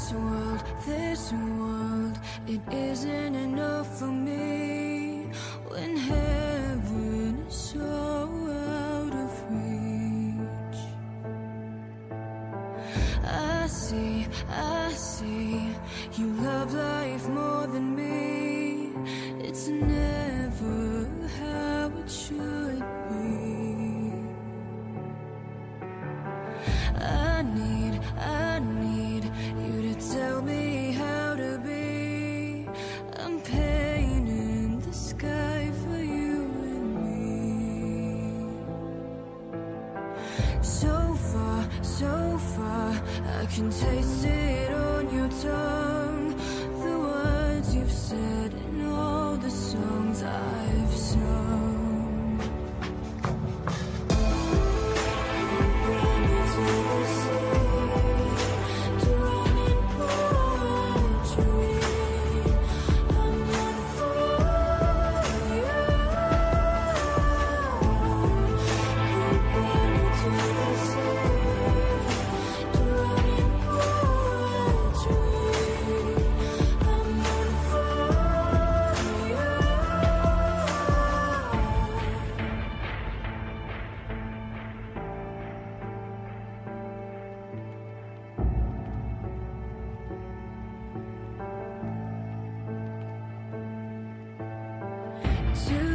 This world, this world, it isn't enough for me when heaven is so out of reach. I see, I see, you love life more than me. It's never So far, so far, I can taste it on your tongue, the words you've said. to